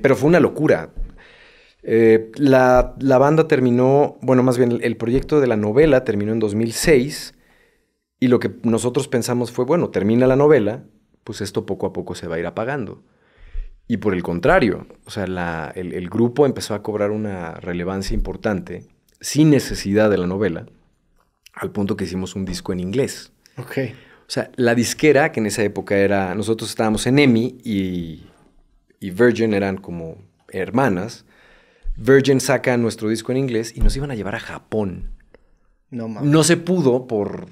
Pero fue una locura. Eh, la, la, banda terminó, bueno, más bien el, proyecto de la novela terminó en 2006 y lo que nosotros pensamos fue, bueno, termina la novela, pues esto poco a poco se va a ir apagando. Y por el contrario, o sea, la, el, el, grupo empezó a cobrar una relevancia importante sin necesidad de la novela, al punto que hicimos un disco en inglés. Ok. O sea, la disquera, que en esa época era, nosotros estábamos en EMI y, y Virgin eran como hermanas, Virgin saca nuestro disco en inglés y nos iban a llevar a Japón. No mames. No se pudo por,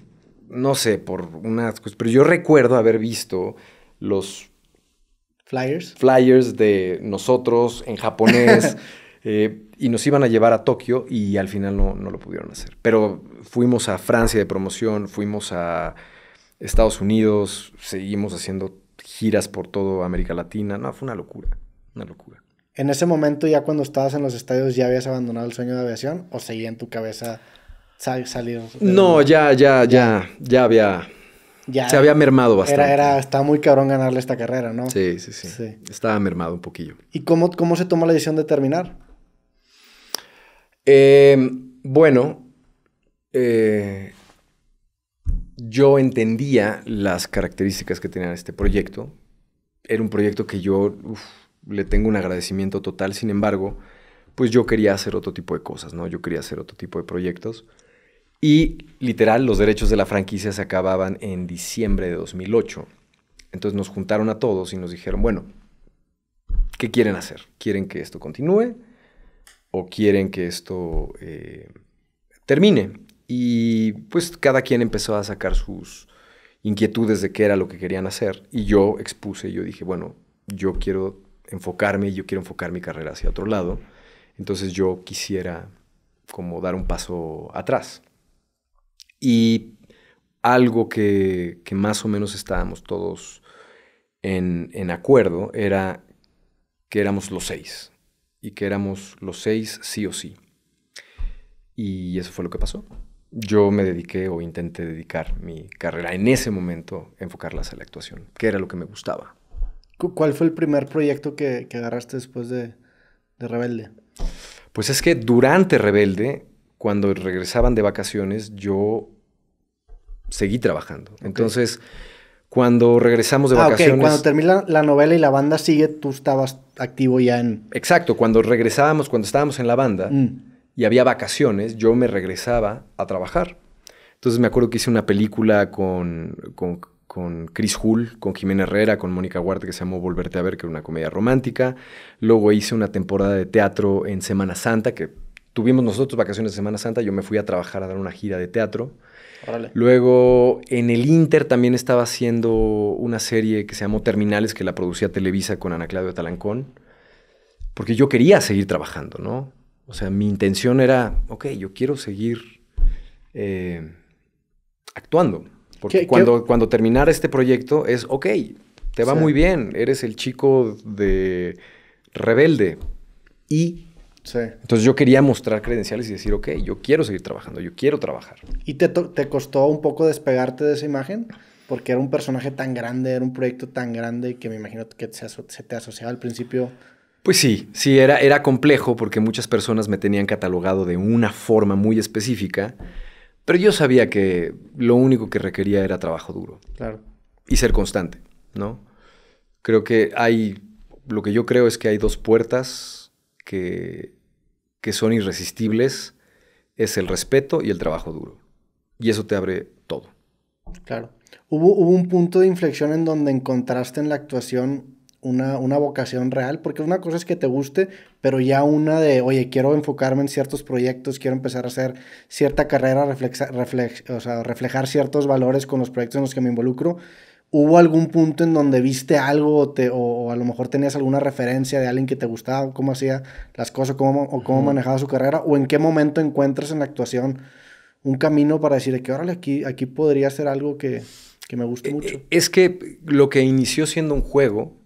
no sé, por unas cosas, pero yo recuerdo haber visto los flyers, flyers de nosotros en japonés eh, y nos iban a llevar a Tokio y al final no, no lo pudieron hacer. Pero fuimos a Francia de promoción, fuimos a Estados Unidos, seguimos haciendo giras por toda América Latina. No, fue una locura, una locura. ¿En ese momento ya cuando estabas en los estadios ya habías abandonado el sueño de aviación o seguía en tu cabeza sal salir? No, ya, ya, ya, ya había... Ya, se había mermado bastante. Era, era, estaba muy cabrón ganarle esta carrera, ¿no? Sí, sí, sí, sí. Estaba mermado un poquillo. ¿Y cómo, cómo se tomó la decisión de terminar? Eh, bueno, eh, yo entendía las características que tenía este proyecto. Era un proyecto que yo le tengo un agradecimiento total, sin embargo, pues yo quería hacer otro tipo de cosas, ¿no? Yo quería hacer otro tipo de proyectos. Y literal, los derechos de la franquicia se acababan en diciembre de 2008. Entonces nos juntaron a todos y nos dijeron, bueno, ¿qué quieren hacer? ¿Quieren que esto continúe o quieren que esto eh, termine? Y pues cada quien empezó a sacar sus inquietudes de qué era lo que querían hacer. Y yo expuse, yo dije, bueno, yo quiero enfocarme yo quiero enfocar mi carrera hacia otro lado. Entonces yo quisiera como dar un paso atrás. Y algo que, que más o menos estábamos todos en, en, acuerdo era que éramos los seis. Y que éramos los seis sí o sí. Y eso fue lo que pasó yo me dediqué o intenté dedicar mi carrera en ese momento, enfocarla hacia la actuación, que era lo que me gustaba. ¿Cuál fue el primer proyecto que, agarraste después de, Rebelde? Pues es que durante Rebelde, cuando regresaban de vacaciones, yo seguí trabajando. Entonces, cuando regresamos de ah, vacaciones... Cuando termina la novela y la banda sigue, tú estabas activo ya en... Exacto, cuando regresábamos, cuando estábamos en la banda... Mm y había vacaciones, yo me regresaba a trabajar. Entonces me acuerdo que hice una película con, con, Chris Hull, con Jimena Herrera, con Mónica Huarte, que se llamó Volverte a ver, que era una comedia romántica. Luego hice una temporada de teatro en Semana Santa, que tuvimos nosotros vacaciones de Semana Santa, yo me fui a trabajar a dar una gira de teatro. Luego en el Inter también estaba haciendo una serie que se llamó Terminales, que la producía Televisa con Ana Claudia Talancón, porque yo quería seguir trabajando, ¿no? O sea, mi intención era, ok, yo quiero seguir eh, actuando. Porque cuando, cuando terminara este proyecto es, ok, te va muy bien, eres el chico de rebelde. Y entonces yo quería mostrar credenciales y decir, ok, yo quiero seguir trabajando, yo quiero trabajar. ¿Y te, te costó un poco despegarte de esa imagen? Porque era un personaje tan grande, era un proyecto tan grande que me imagino que se, se te asociaba al principio pues sí, sí, era, era complejo porque muchas personas me tenían catalogado de una forma muy específica, pero yo sabía que lo único que requería era trabajo duro. Claro. Y ser constante, ¿no? Creo que hay, lo que yo creo es que hay dos puertas que, que son irresistibles, es el respeto y el trabajo duro. Y eso te abre todo. Claro. ¿Hubo, hubo un punto de inflexión en donde encontraste en la actuación una, una, vocación real, porque una cosa es que te guste, pero ya una de, oye, quiero enfocarme en ciertos proyectos, quiero empezar a hacer cierta carrera, o sea, reflejar ciertos valores con los proyectos en los que me involucro. ¿Hubo algún punto en donde viste algo o, te, o, a lo mejor tenías alguna referencia de alguien que te gustaba, cómo hacía las cosas cómo, o cómo manejaba su carrera? ¿O en qué momento encuentras en la actuación un camino para decir que, órale, aquí, aquí podría ser algo que, que me guste eh, mucho? Eh, es que lo que inició siendo un juego,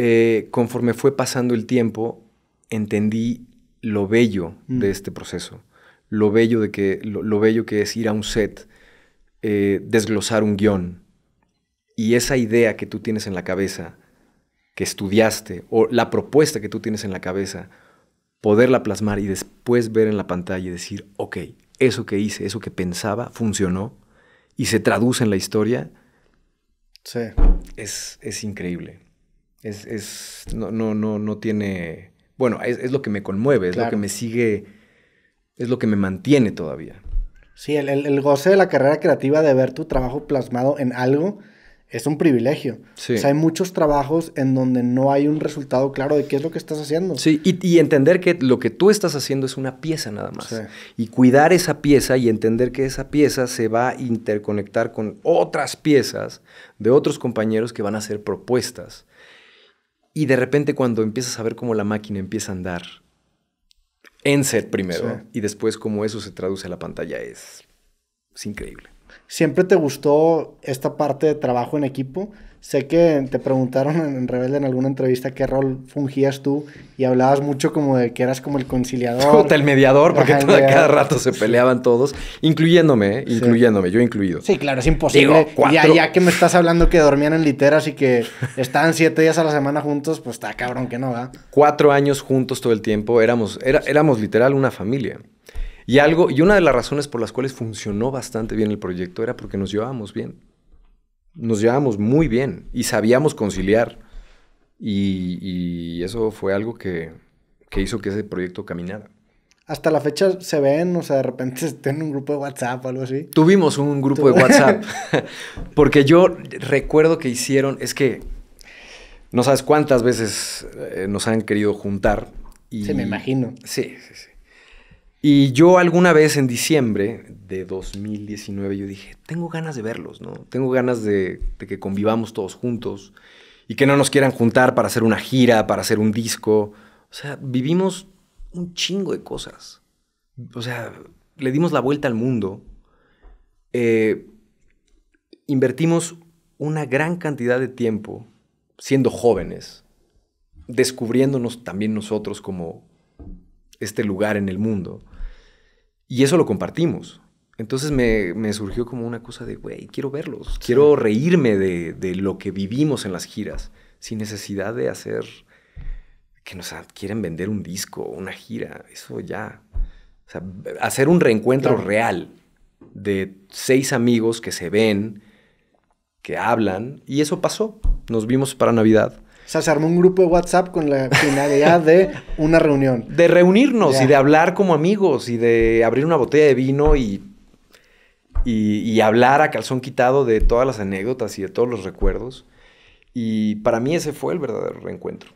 eh, conforme fue pasando el tiempo, entendí lo bello de mm. este proceso, lo bello, de que, lo, bello que es ir a un set, eh, desglosar un guion, y esa idea que tú tienes en la cabeza, que estudiaste o la propuesta que tú tienes en la cabeza, poderla plasmar y después ver en la pantalla y decir, ok, eso que hice, eso que pensaba, funcionó y se traduce en la historia, Sí. es, es increíble. Es, es- no, no, no, no tiene... Bueno, es, es lo que me conmueve, es lo que me sigue, es lo que me mantiene todavía. Sí, el, el- el goce de la carrera creativa de ver tu trabajo plasmado en algo es un privilegio. Sí. O sea, hay muchos trabajos en donde no hay un resultado claro de qué es lo que estás haciendo. Sí, y, y entender que lo que tú estás haciendo es una pieza nada más. Sí. Y cuidar esa pieza y entender que esa pieza se va a interconectar con otras piezas de otros compañeros que van a hacer propuestas. Y de repente cuando empiezas a ver cómo la máquina empieza a andar en set primero Sí. y después cómo eso se traduce a la pantalla es, es increíble. ¿Siempre te gustó esta parte de trabajo en equipo? Sé que te preguntaron en, Rebelde en alguna entrevista qué rol fungías tú y hablabas mucho como de que eras como el conciliador. El mediador, porque Ajá, el cada rato se peleaban todos, incluyéndome, ¿eh? incluyéndome, yo incluido. Sí, claro, es imposible. Digo, cuatro- ya, ya que me estás hablando que dormían en literas y que estaban siete días a la semana juntos, pues está cabrón que no, ¿va? cuatro años juntos todo el tiempo, éramos, era- éramos literal una familia. Y algo, y una de las razones por las cuales funcionó bastante bien el proyecto era porque nos llevábamos bien. Nos llevábamos muy bien y sabíamos conciliar. Y, y eso fue algo que, que hizo que ese proyecto caminara. Hasta la fecha se ven, o sea, de repente estén en un grupo de WhatsApp o algo así. Tuvimos un grupo de WhatsApp. porque yo recuerdo que hicieron, es que no sabes cuántas veces eh, nos han querido juntar. Y, Sí, me imagino. Sí, sí, sí. Y yo alguna vez en diciembre de 2019 yo dije, tengo ganas de verlos, ¿no? Tengo ganas de, que convivamos todos juntos y que no nos quieran juntar para hacer una gira, para hacer un disco. O sea, vivimos un chingo de cosas. O sea, le dimos la vuelta al mundo. Eh, invertimos una gran cantidad de tiempo siendo jóvenes, descubriéndonos también nosotros como este lugar en el mundo. Y eso lo compartimos. Entonces me, me surgió como una cosa de, güey, quiero verlos, quiero reírme de, de lo que vivimos en las giras, sin necesidad de hacer que nos quieren vender un disco, una gira, eso ya. O sea, hacer un reencuentro Claro. real de seis amigos que se ven, que hablan, y eso pasó. Nos vimos para Navidad. O sea, se armó un grupo de WhatsApp con la finalidad de una reunión. De reunirnos y de hablar como amigos y de abrir una botella de vino y, y, y hablar a calzón quitado de todas las anécdotas y de todos los recuerdos. Y para mí ese fue el verdadero reencuentro.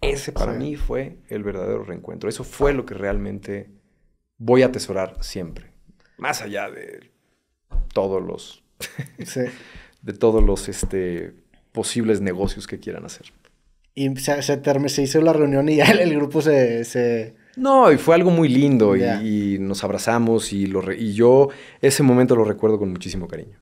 Ese para Sí. mí fue el verdadero reencuentro. Eso fue lo que realmente voy a atesorar siempre. Más allá de todos los, Sí. de todos los este, posibles negocios que quieran hacer. Y se, se, term- se hizo la reunión y ya el, el grupo se, se... No, y fue algo muy lindo y- y, nos abrazamos y, lo re- y yo ese momento lo recuerdo con muchísimo cariño.